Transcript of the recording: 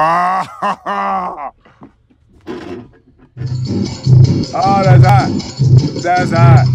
Ah! Oh, that's hot. That's hot.